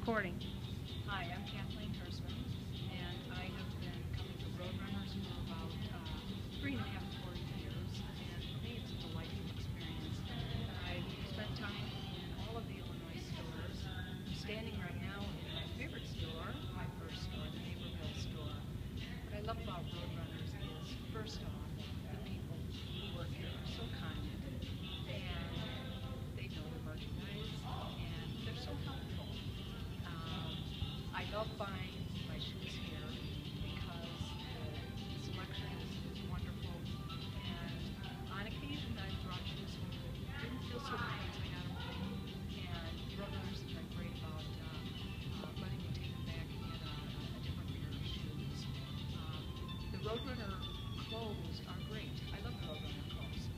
recording. Hi, I'm Kathleen Hersman, and I have been coming to Roadrunners for about uh, three and a half, four years, and for me it's a delightful experience. I've spent time in all of the Illinois stores. Standing right now in my favorite store, my first store, the Naperville store. What I love about Roadrunners is, first off, love buying my shoes here because the selection is wonderful. And uh, on occasion, I've brought shoes home that didn't feel so good coming out of home. And brothers have been great about uh, uh, letting me take them back in a, a different pair of shoes. Um, the Roadrunner clothes